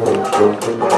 Thank you.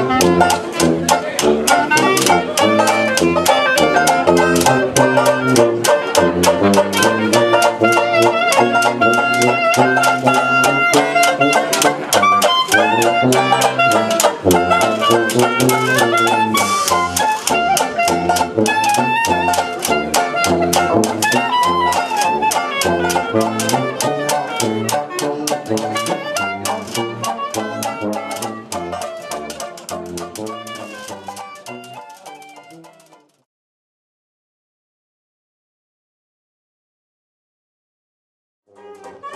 Thank you.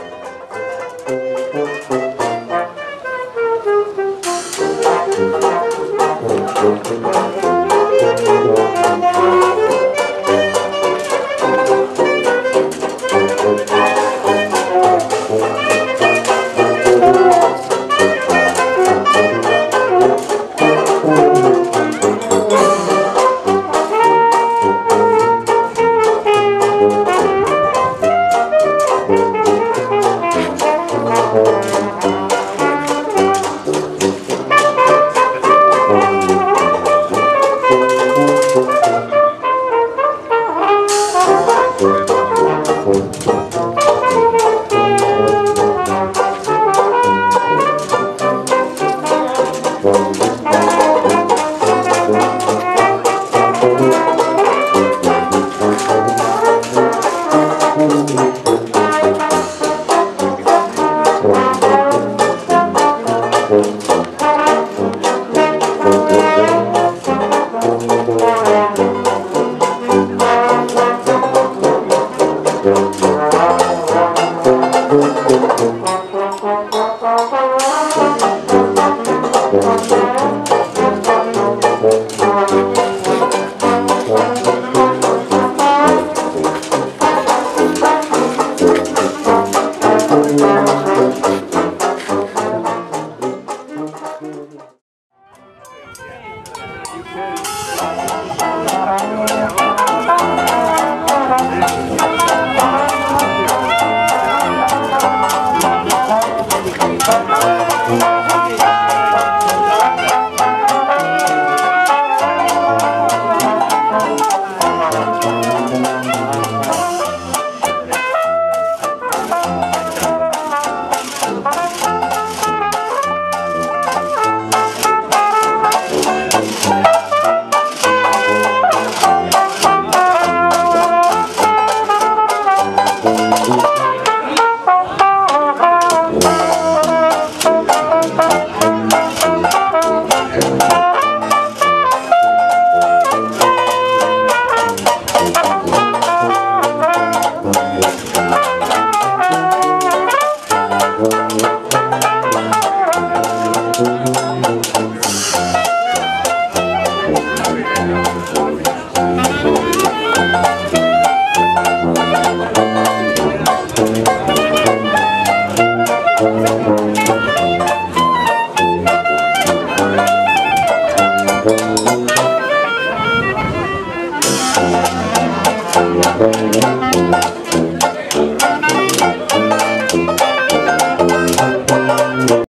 oh, you.